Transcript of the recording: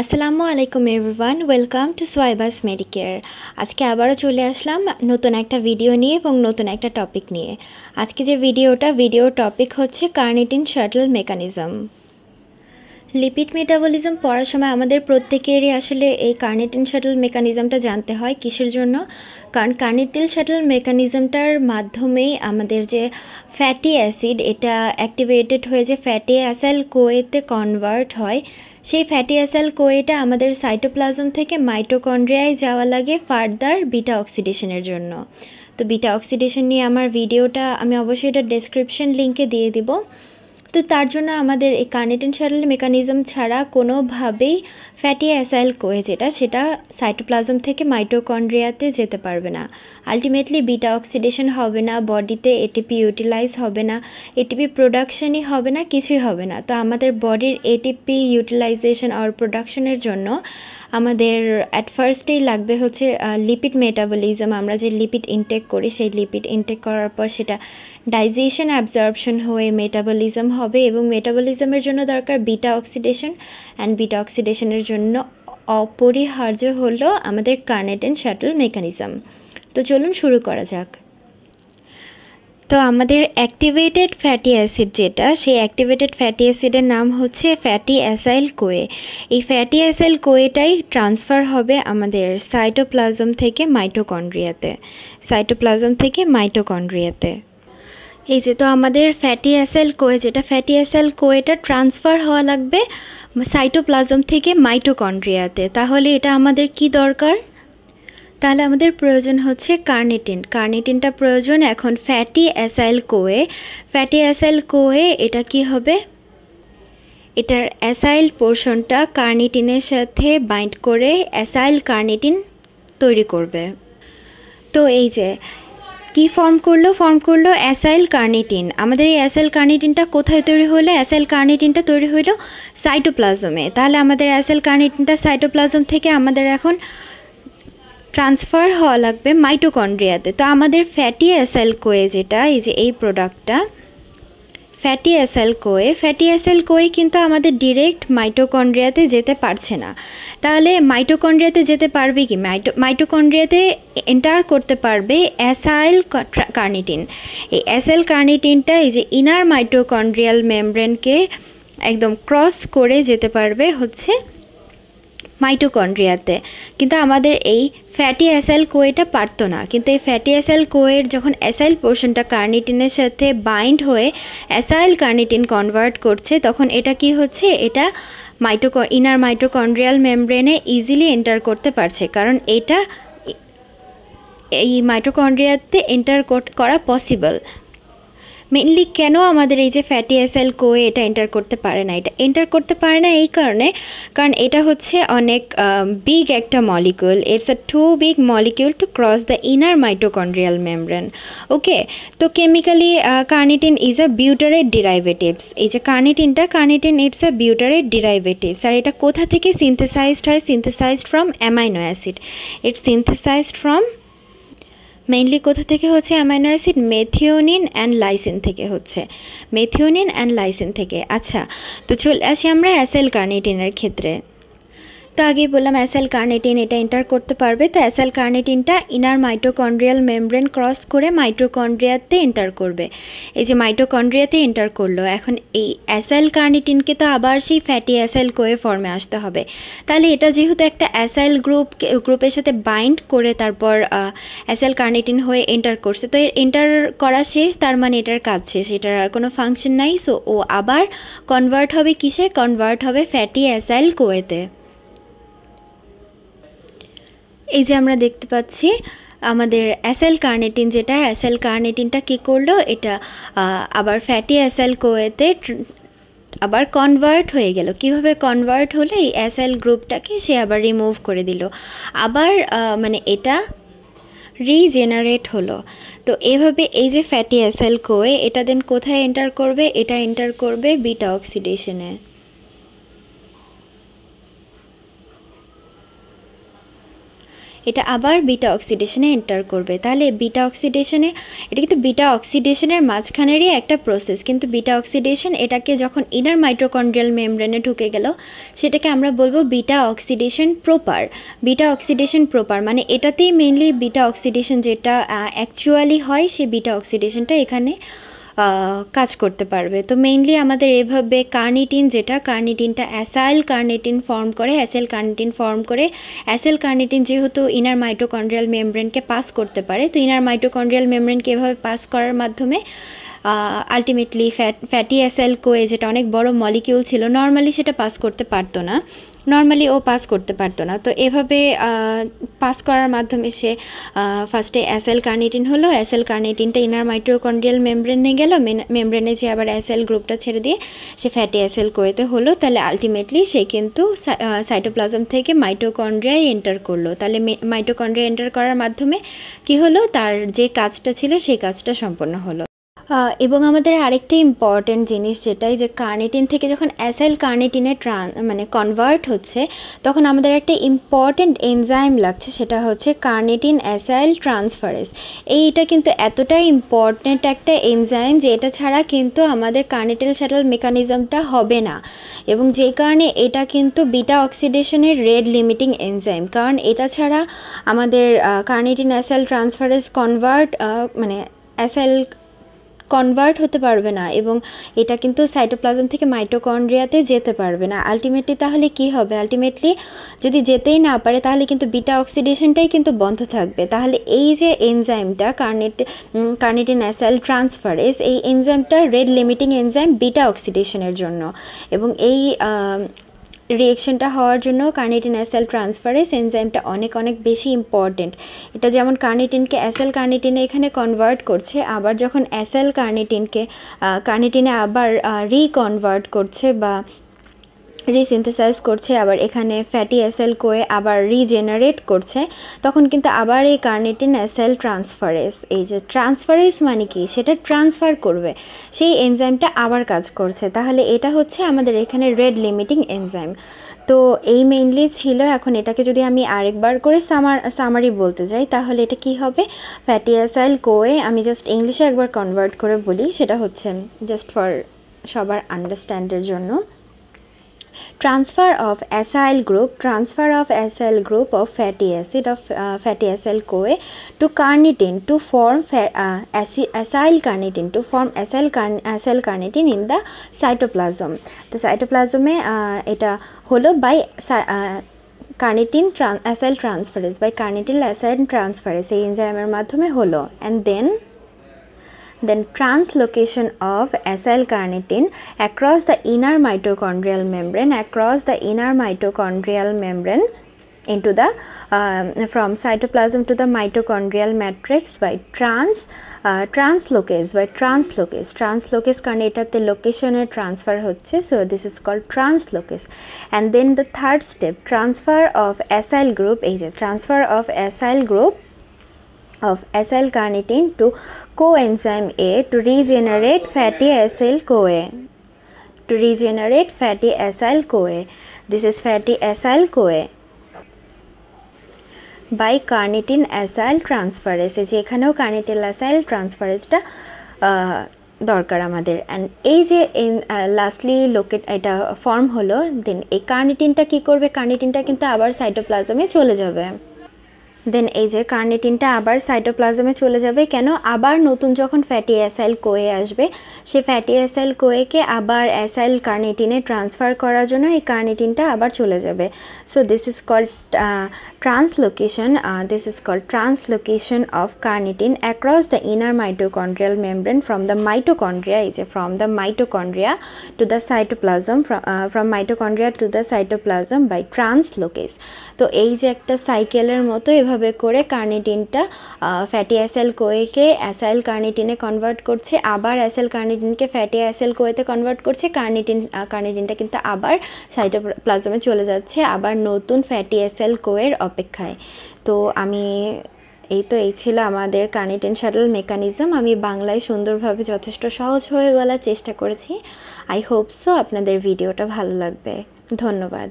আসসালামু আলাইকুম everyone welcome to সোয়াইবাস মেডিকেয়ার আজকে আবারও চলে আসলাম নতুন একটা ভিডিও নিয়ে এবং নতুন একটা টপিক নিয়ে। আজকে যে ভিডিওটা ভিডিও টপিক হচ্ছে carnitine shuttle mechanism lipid metabolism পড়ার সময় আমাদের প্রত্যেকেরই আসলে এই কার্নিটিন শাটল মেকানিজমটা জানতে হয় কিসের জন্য? কারণ কার্নিটিল শাটল মেকানিজমটার মাধ্যমেই আমাদের যে ফ্যাটি অ্যাসিড এটা অ্যাক্টিভেটেড হয়ে যে ফ্যাটি অ্যাসাইল কোয়েতে কনভার্ট হয়, সেই ফ্যাটি অ্যাসাইল কোয়েটা আমাদের সাইটোপ্লাজম থেকে মাইটোকন্ড্রিয়ায় যাওয়া লাগে ফার্দার বিটা অক্সিডেশনের জন্য। তো বিটা অক্সিডেশন নিয়ে আমার ভিডিওটা আমি অবশ্যই এটা ডেসক্রিপশন লিঙ্কে দিয়ে দিব। তো তার জন্য আমাদের এই কার্নেটিন শাটল মেকানিজম ছাড়া কোনোভাবেই ফ্যাটি অ্যাসাইল কোয়ে যেটা, সেটা সাইটোপ্লাজম থেকে মাইটোকন্ড্রিয়াতে যেতে পারবে না। আলটিমেটলি বিটা অক্সিডেশন হবে না, বডিতে এটিপি ইউটিলাইজ হবে না এটিপি প্রোডাকশনই হবে না, কিছুই হবে না। তো আমাদের বডির এটিপি ইউটিলাইজেশন আর প্রোডাকশনের জন্য আমাদের অ্যাট ফার্স্টেই লাগবে হচ্ছে লিপিড মেটাবলিজম আমরা যে লিপিড ইনটেক করি, সেই লিপিড ইনটেক করার পর সেটা ডাইজেশন অ্যাবজর্পশন হয়ে মেটাবলিজম হবে এবং মেটাবলিজমের জন্য দরকার বিটা অক্সিডেশন অ্যান্ড বিটা অক্সিডেশনের জন্য অপরিহার্য হলো আমাদের কার্নেট কার্নেটেন শ্যাটল মেকানিজম তো চলুন শুরু করা যাক। তো আমাদের অ্যাক্টিভেটেড ফ্যাটি অ্যাসিড যেটা, সেই অ্যাক্টিভেটেড ফ্যাটি অ্যাসিডের নাম হচ্ছে ফ্যাটি অ্যাসাইল কোয়ে এই ফ্যাটি অ্যাসাইল কোয়েটাই ট্রান্সফার হবে আমাদের সাইটোপ্লাজম থেকে মাইটোকন্ড্রিয়াতে সাইটোপ্লাজম থেকে মাইটোকন্ড্রিয়াতে এই যে তো আমাদের ফ্যাটি অ্যাসেল কোয়ে যেটা ফ্যাটি অ্যাসেল কোয়েটা ট্রান্সফার হওয়া লাগবে সাইটোপ্লাজম থেকে মাইটোকন্ড্রিয়াতে তাহলে এটা আমাদের কি দরকার? তাহলে আমাদের প্রয়োজন হচ্ছে কার্নিটিন। কার্নিটিনটা প্রয়োজন এখন fatty acyl CoA. Fatty acyl CoA এটা কি হবে? এটার অ্যাসাইল পোর্শনটা কার্নিটিনের সাথে বাইন্ড করে অ্যাসাইল কার্নিটিন তৈরি করবে। তো এই যে, কি ফর্ম করল? ফর্ম করল অ্যাসাইল কার্নিটিন। আমাদের এই অ্যাসাইল কার্নিটিনটা কোথায় তৈরি হলো? অ্যাসাইল কার্নিটিনটা তৈরি হলো সাইটোপ্লাজমে। তাহলে আমাদের অ্যাসাইল কার্নিটিনটা সাইটোপ্লাজম থেকে আমাদের এখন ট্রান্সফার হওয়া লাগবে মাইটোকন্ড্রিয়াতে। তো আমাদের ফ্যাটি অ্যাসাইল কোয়ে যেটা, এই যে এই প্রোডাক্টটা, fatty acyl CoA fatty acyl CoA কিন্তু আমাদের ডিরেক্ট মাইটোকন্ড্রিয়াতে যেতে পারছে না। তাহলে মাইটোকন্ড্রিয়াতে যেতে পারবে কি? মাইটো, মাইটোকন্ড্রিয়াতে এন্টার করতে পারবে অ্যাসাইল কার্নিটিন। এই অ্যাসাইল কার্নিটিনটা এই যে ইনার মাইটোকন্ড্রিয়াল মেমব্রেনকে একদম ক্রস করে যেতে পারবে হচ্ছে মাইটোকন্ড্রিয়াতে। কিন্তু আমাদের এই ফ্যাটি অ্যাসাইল কোয়েটা পারতো না। কিন্তু এই ফ্যাটি অ্যাসাইল কোয়ের যখন অ্যাসাইল পোর্শনটা কার্নিটিনের সাথে বাইন্ড হয়ে অ্যাসাইল কার্নিটিন কনভার্ট করছে, তখন এটা কি হচ্ছে? এটা মাইটো ইনার মাইটোকন্ড্রিয়াল মেমব্রেনে ইজিলি এন্টার করতে পারছে। কারণ এটা এই মাইটোকন্ড্রিয়াতে এন্টার করা পসিবল। মেনলি কেন আমাদের এই যে ফ্যাটি অ্যাসাইল কোয়ে এটা এন্টার করতে পারে না? এটা এন্টার করতে পারে না এই কারণে, কারণ এটা হচ্ছে অনেক বিগ একটা molecule it's a too big molecule to cross the inner mitochondrial membrane okay তো chemically carnitine is a butyrate derivatives এই যে কার্নিটিনটা carnitine it's a butyrate derivatives আর এটা কোথা থেকে সিনথেসাইজড হয়? Synthesized from amino acid it's synthesized from mainly কোথা থেকে হচ্ছে? Amino acid methionine and lysine থেকে হচ্ছে। মেথিওনিন অ্যান্ড লাইসিন থেকে। আচ্ছা তো চলে আসি আমরা অ্যাসেল কার্নিটিনের ক্ষেত্রে। তো আগেই বললাম অ্যাসেল কার্নেটিন এটা এন্টার করতে পারবে। তো অ্যাসেল কার্নেটিনটা ইনার মাইটোকন্ড্রিয়াল মেমব্রেন ক্রস করে মাইটোকন্ড্রিয়াতে এন্টার করবে। এই যে মাইটোকন্ড্রিয়াতে এন্টার করল, এখন এই অ্যাসাইল কার্নেটিনকে তো আবার সেই ফ্যাটি অ্যাসাইল কোয়ে ফর্মে আসতে হবে। তাহলে এটা যেহেতু একটা অ্যাসাইল গ্রুপ গ্রুপের সাথে বাইন্ড করে তারপর অ্যাসাইল কার্নেটিন হয়ে এন্টার করছে। তো এর এন্টার করা শেষ, তার মানে এটার কাজ শেষ। এটার আর কোনো ফাংশন নাই। সো ও আবার কনভার্ট হবে কিসে? কনভার্ট হবে ফ্যাটি অ্যাসাইল কোয়েতে। এই যে আমরা দেখতে পাচ্ছি, আমাদের অ্যাসেল কার্নেটিন যেটা অ্যাসেল কার্নেটিনটা কী করল? এটা আবার ফ্যাটি অ্যাসেল কোয়েতে আবার কনভার্ট হয়ে গেল। কীভাবে কনভার্ট হলে? এই অ্যাসেল গ্রুপটাকে সে আবার রিমুভ করে দিল। আবার মানে এটা রিজেনারেট হলো। তো এভাবে এই যে ফ্যাটি অ্যাসেল কোয়ে, এটা দেন কোথায় এন্টার করবে? এটা এন্টার করবে বিটা অক্সিডেশনে। এটা আবার বিটা অক্সিডেশনে এন্টার করবে। তাহলে বিটা অক্সিডেশনে, এটা কিন্তু বিটা অক্সিডেশনের মাঝখানেরই একটা প্রসেস কিন্তু বিটা অক্সিডেশন এটাকে যখন ইনার মাইটোকন্ড্রিয়াল মেমব্রেনে ঢুকে গেল, সেটাকে আমরা বলব beta oxidation proper. Beta oxidation proper মানে এটাতেই মেনলি বিটা অক্সিডেশন যেটা অ্যাকচুয়ালি হয়, সেই বিটা অক্সিডেশনটা এখানে কাজ করতে পারবে। তো মেইনলি আমাদের এভাবে কার্নিটিন যেটা কার্নিটিনটা অ্যাসাইল কার্নিটিন ফর্ম করে অ্যাসেল কার্নিটিন ফর্ম করে অ্যাসেল কার্নিটিন যেহেতু ইনার মাইটোকন্ড্রিয়াল মেমব্রেনকে পাস করতে পারে, তো ইনার মাইটোকন্ড্রিয়াল মেমব্রেনকে এভাবে পাস করার মাধ্যমে ultimately fat fatty acyl CoA যেটা অনেক বড় মলিকিউল ছিল নর্মালি সেটা পাস করতে পারতো না। নর্মালি ও পাস করতে পারতো না। তো এভাবে পাস করার মাধ্যমে সে ফার্স্টে অ্যাসেল কার্নিটিন হলো। অ্যাসেল কার্নিটিনটা ইনার মাইট্রোকন্ড্রিয়াল মেমব্রেনে গেল। মেমব্রেনে যে আবার অ্যাসেল গ্রুপটা ছেড়ে দিয়ে সে ফ্যাটি অ্যাসেল কোয়েতে হলো। তাহলে আলটিমেটলি সে কিন্তু সাইটোপ্লাজম থেকে মাইটোকন্ড্রিয়ায় এন্টার করল। তাহলে মাইটোকন্ড্রিয়া এন্টার করার মাধ্যমে কি হলো? তার যে কাজটা ছিল, সেই কাজটা সম্পন্ন হলো। এবং আমাদের আরেকটা ইম্পর্টেন্ট জিনিস যেটাই যে কার্নেটিন থেকে যখন অ্যাসাইল কার্নিটিনে ট্রান মানে কনভার্ট হচ্ছে, তখন আমাদের একটা ইম্পর্টেন্ট এনজাইম লাগছে, সেটা হচ্ছে কার্নেটিন অ্যাসাইল ট্রান্সফারেস এইটা কিন্তু এতটাই ইম্পর্টেন্ট একটা এনজাইম যে এটা ছাড়া কিন্তু আমাদের কার্নিটেল স্যাটেল মেকানিজমটা হবে না। এবং যে কারণে এটা কিন্তু বিটা অক্সিডেশনের রেড লিমিটিং এনজাইম কারণ এটা ছাড়া আমাদের কার্নেটিন অ্যাসাইল ট্রান্সফারেস কনভার্ট মানে অ্যাসাইল কনভার্ট হতে পারবে না এবং এটা কিন্তু সাইটোপ্লাজম থেকে মাইটোকন্ড্রিয়াতে যেতে পারবে না। আলটিমেটলি তাহলে কি হবে? আলটিমেটলি যদি যেতেই না পারে তাহলে কিন্তু বিটা অক্সিডেশনটাই কিন্তু বন্ধ থাকবে। তাহলে এই যে এনজাইমটা কার্নেট কার্নেটিন অ্যাসাইল ট্রান্সফারেস এই এনজাইমটা রেড লিমিটিং এনজাইম বিটা অক্সিডেশনের জন্য। এবং এই রিয়েকশনটা হওয়ার জন্য কার্নিটিন অ্যাসেল ট্রান্সফারেস এনজাইমটা অনেক অনেক বেশি ইম্পর্টেন্ট এটা যেমন কার্নিটিনকে অ্যাসেল কার্নিটিনে এখানে কনভার্ট করছে, আবার যখন অ্যাসেল কার্নিটিনকে কার্নিটিনে আবার রিকনভার্ট করছে বা রিসিনথেসাইজ করছে, আবার এখানে ফ্যাটি অ্যাসেল কোয়ে আবার রিজেনারেট করছে। তখন কিন্তু আবার এই কার্নিটিন অ্যাসেল ট্রান্সফারেস এই যে ট্রান্সফারেস মানে কি? সেটা ট্রান্সফার করবে। সেই এনজাইমটা আবার কাজ করছে। তাহলে এটা হচ্ছে আমাদের এখানে রেড লিমিটিং এনজাইম তো এই মেইনলি ছিল। এখন এটাকে যদি আমি আরেকবার করে সামার সামারি বলতে যাই, তাহলে এটা কি হবে? ফ্যাটি অ্যাসাইল কোয়ে আমি জাস্ট ইংলিশে একবার কনভার্ট করে বলি। সেটা হচ্ছে জাস্ট ফর সবার আন্ডারস্ট্যান্ডের জন্য। Transfer of acyl group transfer of acyl group of fatty acid of uh, fatty acyl coa to carnitine to form uh, acyl carnitine to form acyl, carn acyl carnitine in the cytoplasm the তো সাইটোপ্লাজমে এটা হলো by carnitine acyl transferase by carnitine acyl transferase এই এনজাইমের মাধ্যমে হলো and then then translocation of acyl carnitine across the inner mitochondrial membrane across the inner mitochondrial membrane into the uh, from cytoplasm to the mitochondrial matrix by trans uh, translocase by translocase translocase কারণ এটাতে লোকেশনে transfer হচ্ছে so this is called translocase and then the third step transfer of acyl group এই যে transfer of acyl group of acyl carnitine to coenzyme A to regenerate fatty acyl CoA. To regenerate fatty acyl CoA. This is fatty acyl CoA. By carnitine acyl transferase যে এখানেও কার্নিটিল acyl ট্রান্সফারেসটা দরকার আমাদের and এই যে lastly locate এটা form হলো দেন এই কার্নিটিনটা কি করবে কার্নিটিনটা কিন্তু আবার সাইটোপ্লাজমে চলে যাবে দেন এই যে কার্নেটিনটা আবার সাইটোপ্লাজমে চলে যাবে, কেন? আবার নতুন যখন ফ্যাটি অ্যাসাইল কোয়ে আসবে সে ফ্যাটি অ্যাসাইল কোয়েকে আবার অ্যাসাইল কার্নেটিনে ট্রান্সফার করার জন্য এই কার্নেটিনটা আবার চলে যাবে। So this is called translocation this is called translocation of carnitine across the inner mitochondrial membrane from the mitochondria এই যে from the mitochondria to the cytoplasm from mitochondria to the cytoplasm by translocase তো এই যে একটা সাইকেলের মতো এভাবে করে কার্নিটিনটা ফ্যাটি অ্যাসেল কোয়েকে অ্যাসাইল কার্নিটিনে কনভার্ট করছে, আবার অ্যাসেল কার্নিটিনকে ফ্যাটি অ্যাসেল কোয়েতে কনভার্ট করছে কার্নিটিন কার্নিটিনটা কিন্তু আবার সাইটোপ্লাজমে চলে যাচ্ছে, আবার নতুন ফ্যাটি অ্যাসেল কোয়ের অপেক্ষায়। তো আমি, এই তো এই ছিল আমাদের কার্নিটিন শাটল মেকানিজম আমি বাংলায় সুন্দরভাবে যথেষ্ট সহজ হয়ে বলার চেষ্টা করেছি। আই হোপ সো আপনাদের ভিডিওটা ভালো লাগবে। ধন্যবাদ।